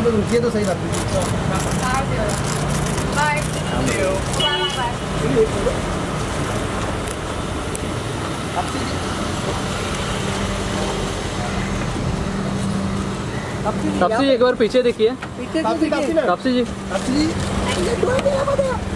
आगे तो रुकिए तो सही बात bye bye bye Taapsee ji एक बार पीछे देखिए तापसी तापसी ना जी तपसी जी